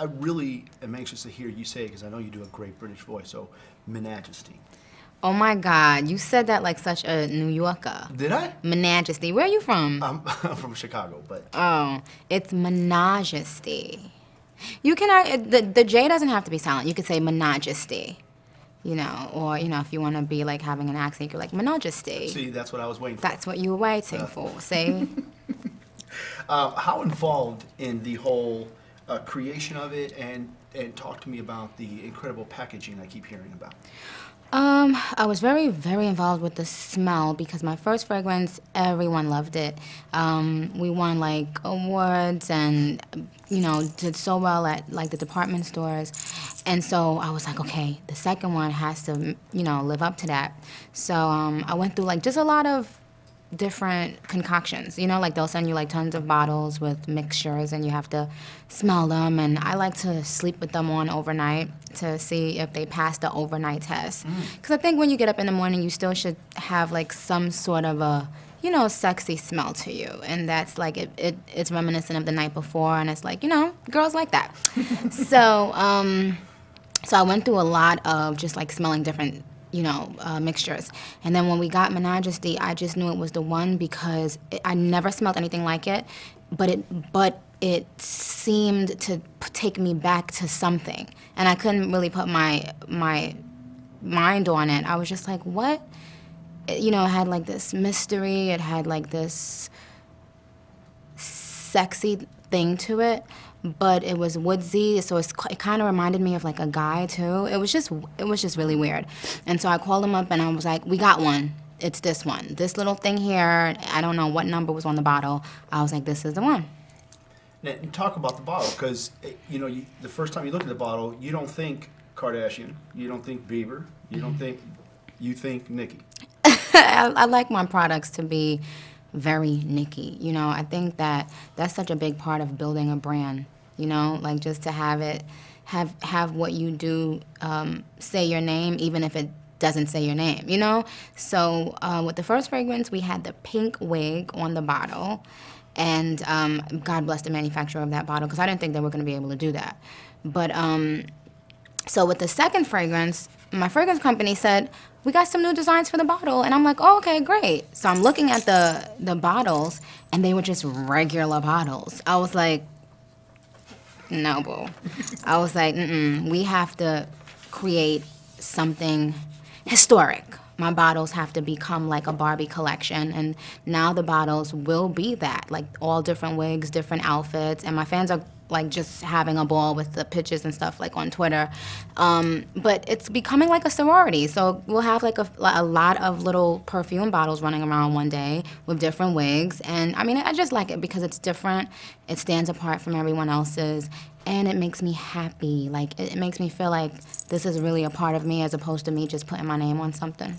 I really am anxious to hear you say it because I know you do a great British voice. So, Minajesty. Oh my God, you said that like such a New Yorker. Did I? Minajesty. Where are you from? I'm, I'm from Chicago, but Oh, it's Minajesty. You can uh, the the J doesn't have to be silent. You could say Minajesty, you know, or you know if you want to be like having an accent, you're like Minajesty. see, that's what I was waiting for. That's what you were waiting for. See. Um, how involved in the whole uh, creation of it, and and talk to me about the incredible packaging I keep hearing about. Um, I was very, very involved with the smell because my first fragrance, everyone loved it. Um, we won like awards and, you know, did so well at like the department stores. And so I was like, okay, the second one has to, you know, live up to that. So um, I went through like just a lot of different concoctions. You know, like they'll send you like tons of bottles with mixtures and you have to smell them. And I like to sleep with them on overnight to see if they pass the overnight test. Because I think when you get up in the morning, you still should have like some sort of a, you know, sexy smell to you. And that's like, it, it, it's reminiscent of the night before. And it's like, you know, girls like that. so, um, so I went through a lot of just like smelling different, you know, uh, mixtures. And then when we got Minajesty, I just knew it was the one because it, I never smelled anything like it, but it but it seemed to take me back to something, and I couldn't really put my my mind on it. I was just like, what? It- you know, it had like this mystery. It had like this sexy thing to it, but it was woodsy, so it's, it kind of reminded me of like a guy too. It was just it was just really weird, and so I called him up and I was like, "We got one. It's this one. This little thing here. I don't know what number was on the bottle. I was like, this is the one." Now, talk about the bottle because eh, you know you, the first time you look at the bottle, you don't think Kardashian, you don't think Bieber, you don't mm-hmm. think you think Nicki. I, I like my products to be very Nicki. You know, I think that that's such a big part of building a brand. You know, like just to have it, have have what you do um, say your name, even if it doesn't say your name. You know. So uh, with the first fragrance, we had the pink wig on the bottle. And um, God bless the manufacturer of that bottle because I didn't think they were going to be able to do that. But um, so with the second fragrance, my fragrance company said, "We got some new designs for the bottle," and I'm like, "Oh, okay, great." So I'm looking at the the bottles, and they were just regular bottles. I was like, "No, boo." I was like, Mm-mm, "We have to create something historic." My bottles have to become like a Barbie collection, and now the bottles will be that, like all different wigs, different outfits, and my fans are like just having a ball with the pictures and stuff like on Twitter. Um, but it's becoming like a sorority. So we'll have like a, a lot of little perfume bottles running around one day with different wigs. And I mean, I just like it because it's different. It stands apart from everyone else's. And it makes me happy. Like, it, it makes me feel like this is really a part of me as opposed to me just putting my name on something.